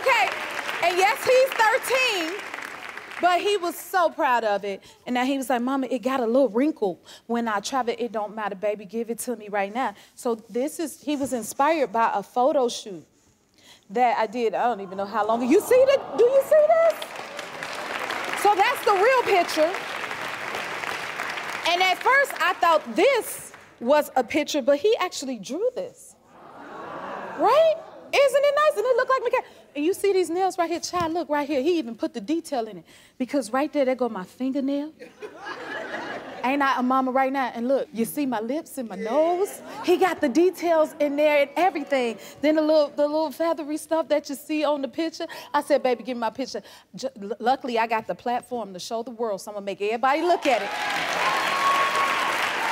Okay, and yes, he's 13, but he was so proud of it. And now he was like, Mama, it got a little wrinkle when I travel. It don't matter, baby. Give it to me right now. So this is, he was inspired by a photo shoot that I did, I don't even know how long. You see that? Do you see this? So that's the real picture. And at first I thought this was a picture, but he actually drew this. Right? Isn't it nice? And it looked like me. And you see these nails right here, child, look right here. He even put the detail in it. Because right there, there go my fingernail. Ain't I a mama right now? And look, you see my lips and my nose? He got the details in there and everything. Then the little, the little feathery stuff that you see on the picture. I said, baby, give me my picture. J luckily, I got the platform to show the world, so I'm gonna make everybody look at it.